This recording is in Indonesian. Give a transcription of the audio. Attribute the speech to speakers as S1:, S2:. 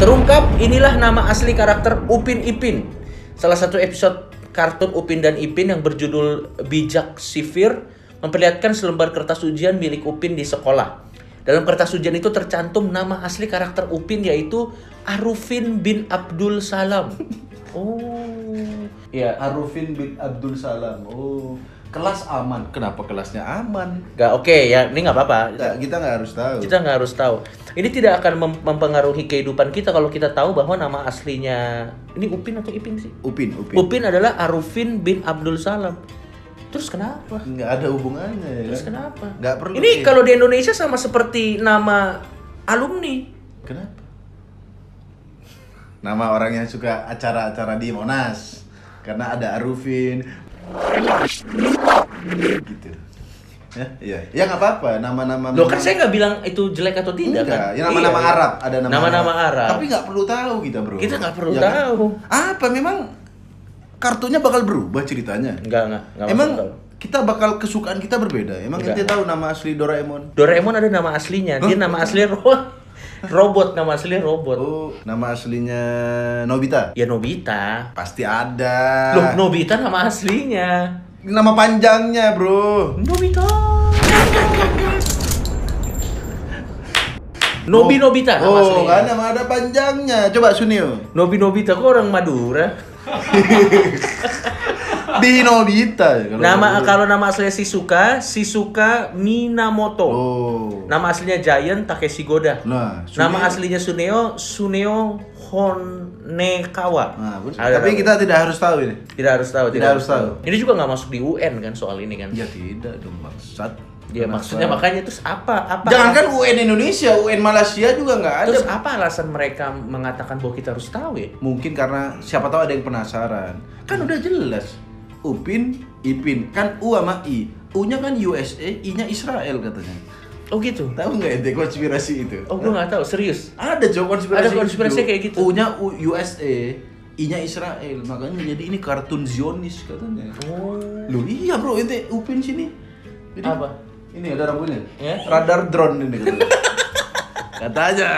S1: Terungkap inilah nama asli karakter Upin Ipin. Salah satu episode kartun Upin dan Ipin yang berjudul Bijak Sifir memperlihatkan selembar kertas ujian milik Upin di sekolah. Dalam kertas ujian itu tercantum nama asli karakter Upin yaitu Arufin bin Abdul Salam. Oh, ya.
S2: Arufin bin Abdul Salam. Oh, kelas aman. Kenapa kelasnya aman?
S1: Gak oke ya, ini nggak apa-apa.
S2: Kita nggak harus tahu.
S1: Kita nggak harus tahu. Ini tidak akan mem- mempengaruhi kehidupan kita kalau kita tahu bahwa nama aslinya ini Upin atau Ipin sih?
S2: Upin, Upin.
S1: Upin adalah Arufin bin Abdul Salam. Terus kenapa?
S2: Nggak ada hubungannya ya.
S1: Terus
S2: kan?
S1: kenapa?
S2: Nggak perlu.
S1: Ini
S2: ya.
S1: kalau di Indonesia sama seperti nama alumni.
S2: Kenapa? Nama orang yang suka acara-acara di Monas. Karena ada Arufin. Gitu. Ya, iya. Ya nggak apa-apa. Nama-nama.
S1: Loh kan saya nggak bilang itu jelek atau tidak
S2: Enggak,
S1: kan?
S2: ya nama-nama
S1: Iya.
S2: Arab, ada nama
S1: Nama-nama Arab.
S2: Tapi nggak perlu tahu kita, Bro.
S1: Kita nggak perlu
S2: Ya kan?
S1: tahu.
S2: Apa memang kartunya bakal berubah ceritanya?
S1: Enggak, enggak, enggak
S2: Emang kita bakal kesukaan kita berbeda. Emang
S1: Enggak.
S2: ente tahu nama asli Doraemon?
S1: Doraemon ada nama aslinya. Dia nama asli ro- robot, nama asli robot.
S2: Oh, nama aslinya Nobita.
S1: Ya Nobita.
S2: Pasti ada.
S1: Loh, Nobita nama aslinya.
S2: Nama panjangnya, Bro.
S1: Nobita. Nobi Nobita nama
S2: Oh,
S1: aslinya.
S2: nggak ada, panjangnya. Coba Sunio.
S1: Nobi Nobita kok orang Madura.
S2: Di Nobita. ya, kalau
S1: Nama kalau nama aslinya Shizuka, Shizuka Minamoto.
S2: Oh.
S1: Nama aslinya Giant Takeshi Goda.
S2: Nah,
S1: Nama aslinya Suneo Suneo Honekawa.
S2: Nah.
S1: Ada
S2: tapi kita tidak harus tahu ini.
S1: tidak harus tahu,
S2: Tidak harus tahu.
S1: Ini juga nggak masuk di UN kan soal ini kan?
S2: Ya tidak dong, bangsat.
S1: Ya
S2: Kenapa?
S1: maksudnya makanya terus apa apa
S2: Jangankan UN Indonesia, UN Malaysia juga nggak ada.
S1: terus apa alasan mereka mengatakan bahwa kita harus tahu ya?
S2: Mungkin karena siapa tahu ada yang penasaran. Kan udah jelas. Upin, Ipin. Kan U sama I. U-nya kan USA, I-nya Israel katanya.
S1: Oh gitu.
S2: Tahu nggak ente konspirasi itu?
S1: Oh gua nggak tahu serius.
S2: Ada coba konspirasi.
S1: Ada konspirasi
S2: gitu.
S1: kayak gitu.
S2: U-nya U- USA, I-nya Israel. Makanya jadi ini kartun Zionis katanya.
S1: Oh.
S2: Loh iya bro, ente Upin sini. Jadi,
S1: Apa?
S2: Ini ada rambutnya.
S1: Ya.
S2: Radar drone ini katanya. katanya.